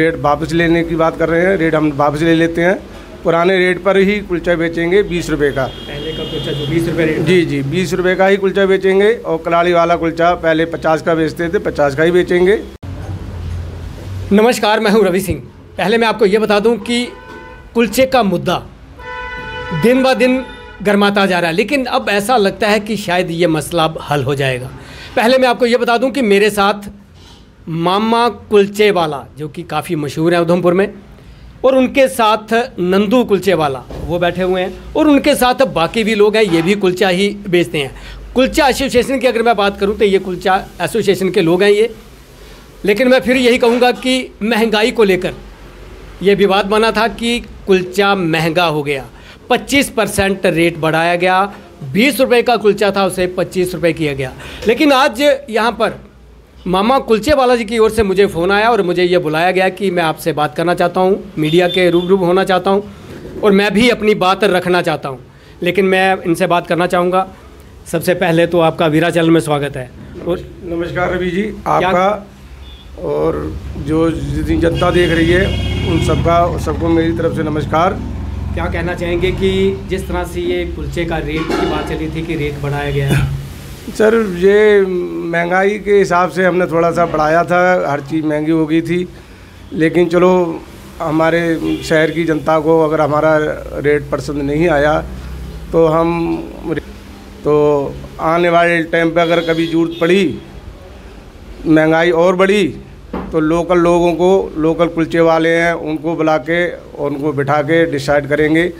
Rate वापस लेने की बात कर रहे हैं रेट हम वापस ले लेते हैं। पुराने रेट पर ही कुलचा बेचेंगे बीस रुपये का। पहले का कुलचा जो बीस रुपये रेट जी जी बीस रुपए का ही कुलचा बेचेंगे और कलाड़ी वाला कुलचा पहले पचास का बेचते थे पचास का ही बेचेंगे। नमस्कार मैं हूँ रवि सिंह। पहले मैं आपको ये बता दूँ कि कुलचे का मुद्दा दिन ब दिन गर्माता जा रहा है लेकिन अब ऐसा लगता है कि शायद ये मसला अब हल हो जाएगा। पहले मैं आपको ये बता दूँ कि मेरे साथ मामा कुलचे वाला जो कि काफ़ी मशहूर है उधमपुर में, और उनके साथ नंदू कुलचे वाला वो बैठे हुए हैं, और उनके साथ बाकी भी लोग हैं, ये भी कुलचा ही बेचते हैं। कुलचा एसोसिएशन की अगर मैं बात करूँ तो ये कुलचा एसोसिएशन के लोग हैं ये। लेकिन मैं फिर यही कहूँगा कि महँगाई को लेकर, ये विवाद बना था कि कुलचा महँगा हो गया। 25 परसेंट रेट बढ़ाया गया, बीस रुपये का कुलचा था, उसे पच्चीस रुपये किया गया। लेकिन आज यहाँ पर मामा कुलचे वाला जी की ओर से मुझे फ़ोन आया और मुझे ये बुलाया गया कि मैं आपसे बात करना चाहता हूँ मीडिया के रूबरू होना चाहता हूँ और मैं भी अपनी बात रखना चाहता हूँ लेकिन मैं इनसे बात करना चाहूँगा। सबसे पहले तो आपका वीरा चैनल में स्वागत है। और नमस्कार रवि जी आपका और जो जितनी जनता देख रही है उन सबका सबको मेरी तरफ़ से नमस्कार। क्या कहना चाहेंगे कि जिस तरह से ये कुलचे का रेट की बात चली थी कि रेट बढ़ाया गया है? सर, ये महँगाई के हिसाब से हमने थोड़ा सा बढ़ाया था, हर चीज़ महँगी हो गई थी। लेकिन चलो, हमारे शहर की जनता को अगर हमारा रेट पसंद नहीं आया तो हम तो आने वाले टाइम पे अगर कभी ज़रूरत पड़ी, महँगाई और बढ़ी तो लोकल लोगों को, लोकल कुलचे वाले हैं, उनको बुला के उनको बिठा के डिसाइड करेंगे।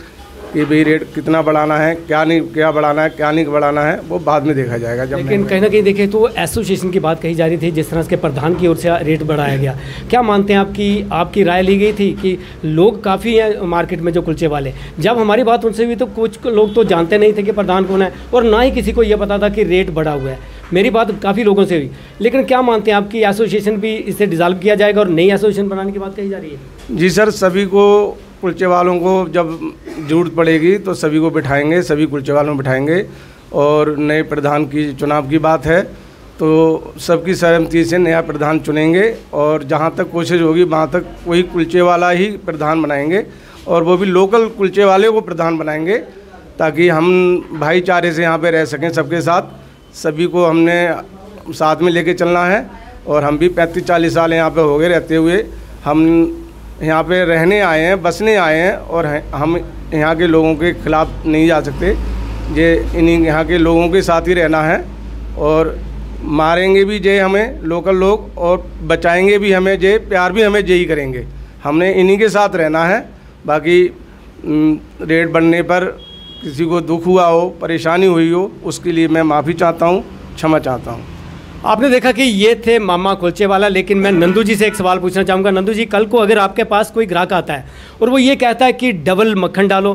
कि भाई रेट कितना बढ़ाना है क्या नहीं क्या बढ़ाना है क्या नहीं बढ़ाना है वो बाद में देखा जाएगा जब लेकिन कहीं ना कहीं देखें तो एसोसिएशन की बात कही जा रही थी जिस तरह के प्रधान की ओर से रेट बढ़ाया गया। क्या मानते हैं आपकी आपकी राय ली गई थी कि लोग काफ़ी हैं मार्केट में जो कुलचे वाले? जब हमारी बात उनसे हुई तो कुछ लोग तो जानते नहीं थे कि प्रधान कौन है और ना ही किसी को ये पता था कि रेट बढ़ा हुआ है। मेरी बात काफ़ी लोगों से हुई। लेकिन क्या मानते हैं आपकी एसोसिएशन भी इसे डिज़ाल्व किया जाएगा और नई एसोसिएशन बनाने की बात कही जा रही है? जी सर सभी को कुलचे वालों को जब ज़रूरत पड़ेगी तो सभी को बिठाएँगे, सभी कुलचे वालों को बिठाएँगे। और नए प्रधान की चुनाव की बात है तो सबकी सहमति से नया प्रधान चुनेंगे और जहाँ तक कोशिश होगी, वहाँ तक वही कुलचे वाला ही प्रधान बनाएँगे और वो भी लोकल कुलचे वाले को प्रधान बनाएँगे ताकि हम भाईचारे से यहाँ पे रह सकें सबके साथ। सभी को हमने साथ में लेके चलना है और हम भी पैंतीस चालीस साल यहाँ पे हो गए रहते हुए। हम यहाँ पे रहने आए हैं, बसने आए हैं और हम यहाँ के लोगों के ख़िलाफ़ नहीं जा सकते। ये इन्हीं यहाँ के लोगों के साथ ही रहना है और मारेंगे भी जे हमें, लोकल लोग, और बचाएँगे भी हमें जे प्यार भी हमें जे ही करेंगे। हमने इन्हीं के साथ रहना है। बाकी रेट बढ़ने पर किसी को दुख हुआ हो, परेशानी हुई हो, उसके लिए मैं माफ़ी चाहता हूँ, क्षमा चाहता हूँ। आपने देखा कि ये थे मामा कुलचे वाला लेकिन मैं नंदू जी से एक सवाल पूछना चाहूँगा। नंदू जी कल को अगर आपके पास कोई ग्राहक आता है और वो ये कहता है कि डबल मक्खन डालो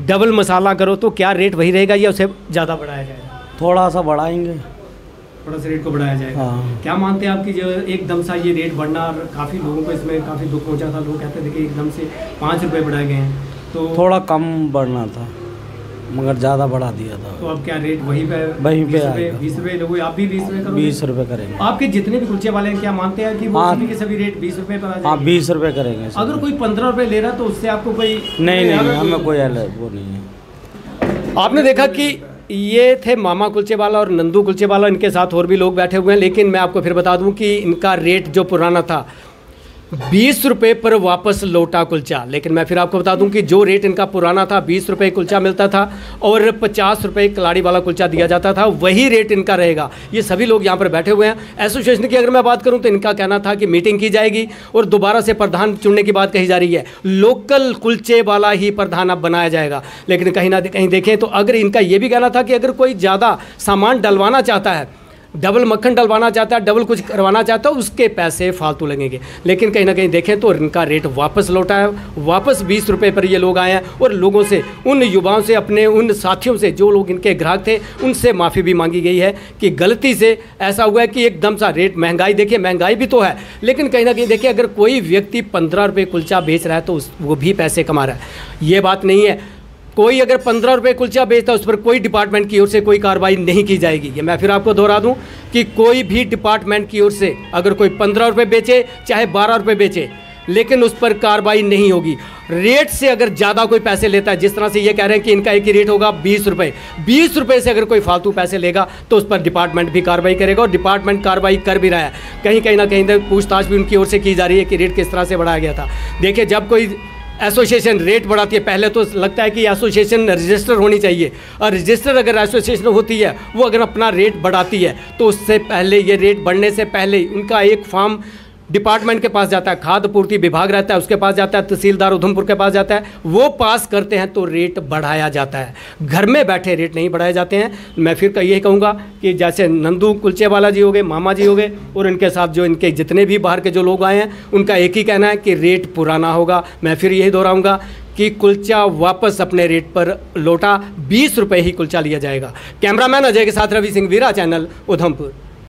डबल मसाला करो तो क्या रेट वही रहेगा या उसे ज़्यादा बढ़ाया जाएगा? थोड़ा सा बढ़ाएँगे। थोड़ा सा रेट को बढ़ाया जाएगा। हाँ। क्या मानते हैं आपकी जो एकदम सा ये रेट बढ़ना और काफ़ी लोगों को इसमें काफ़ी दुख पहुँचा था? लोग कहते थे कि एकदम से पाँच रुपये बढ़ाए गए हैं तो थोड़ा कम बढ़ना था। मगर ज़्यादा बढ़ा दिया था। तो अब क्या रेट वहीं पे वहीं पे बीस। लोग आप भी बीस करोगे? बीस रुपये करेंगे। आपके जितने भी कुलचे वाले हैं क्या मानते हैं कि वो हाँ। सभी के सभी रेट बीस रुपये पर आ हाँ बीस रुपये करेंगे अगर कोई पंद्रह रुपये ले रहा तो उससे आपको कोई नहीं नहीं हमें कोई अलग वो नहीं है। आपने देखा कि ये थे मामा कुलचे वाला और नंदू कुलचे वाला इनके साथ और भी लोग बैठे हुए हैं लेकिन मैं आपको फिर बता दूँ कि इनका रेट जो पुराना था बीस रुपये पर वापस लौटा कुलचा। लेकिन मैं फिर आपको बता दूँ कि जो रेट इनका पुराना था, बीस रुपये कुलचा मिलता था और पचास रुपये कलाड़ी वाला कुलचा दिया जाता था, वही रेट इनका रहेगा। ये सभी लोग यहाँ पर बैठे हुए हैं। एसोसिएशन की अगर मैं बात करूँ तो इनका कहना था कि मीटिंग की जाएगी और दोबारा से प्रधान चुनने की बात कही जा रही है। लोकल कुलचे वाला ही प्रधान अब बनाया जाएगा। लेकिन कहीं ना कहीं देखें तो अगर इनका ये भी कहना था कि अगर कोई ज़्यादा सामान डलवाना चाहता है डबल मक्खन डलवाना चाहता है, डबल कुछ करवाना चाहता है, उसके पैसे फालतू लगेंगे। लेकिन कहीं ना कहीं देखें तो इनका रेट वापस लौटा है। वापस बीस रुपये पर ये लोग आए हैं और लोगों से, उन युवाओं से, अपने उन साथियों से, जो लोग इनके ग्राहक थे, उनसे माफ़ी भी मांगी गई है कि गलती से ऐसा हुआ है कि एकदम सा रेट महँगाई, देखिए महँगाई भी तो है, लेकिन कहीं ना कहीं देखिए अगर कोई व्यक्ति पंद्रह रुपये कुलचा बेच रहा है तो उस वो भी पैसे कमा रहा है। ये बात नहीं है। कोई अगर पंद्रह रुपये कुलचा बेचता है, उस पर कोई डिपार्टमेंट की ओर से कोई कार्रवाई नहीं की जाएगी। ये मैं फिर आपको दोहरा दूँ कि कोई भी डिपार्टमेंट की ओर से अगर कोई पंद्रह रुपये बेचे, चाहे बारह रुपये बेचे, लेकिन उस पर कार्रवाई नहीं होगी। रेट से अगर ज़्यादा कोई पैसे लेता है, जिस तरह से ये कह रहे हैं कि इनका एक ही रेट होगा, बीस रुपये बीस रुपये से अगर कोई फालतू पैसे लेगा तो उस पर डिपार्टमेंट भी कार्रवाई करेगा और डिपार्टमेंट कार्रवाई कर भी रहा है। कहीं कहीं ना कहीं पूछताछ भी उनकी ओर से की जा रही है कि रेट किस तरह से बढ़ाया गया था। देखिए, जब कोई एसोसिएशन रेट बढ़ाती है। पहले तो लगता है कि एसोसिएशन रजिस्टर होनी चाहिए। और रजिस्टर अगर एसोसिएशन होती है, वो अगर अपना रेट बढ़ाती है तो उससे पहले, ये रेट बढ़ने से पहले उनका एक फॉर्म डिपार्टमेंट के पास जाता है खाद्य पूर्ति विभाग रहता है, उसके पास जाता है, तहसीलदार उधमपुर के पास जाता है, वो पास करते हैं तो रेट बढ़ाया जाता है। घर में बैठे रेट नहीं बढ़ाए जाते हैं। मैं फिर यही कहूँगा कि जैसे नंदू कुलचे वाला जी हो गए मामा जी हो गए, और इनके साथ जो इनके जितने भी बाहर के जो लोग आए हैं, उनका एक ही कहना है कि रेट पुराना होगा। मैं फिर यही दोहराऊँगा कि कुलचा वापस अपने रेट पर लौटा, बीस रुपये ही कुलचा लिया जाएगा। कैमरामैन अजय के साथ रवि सिंह, वीरा चैनल, उधमपुर।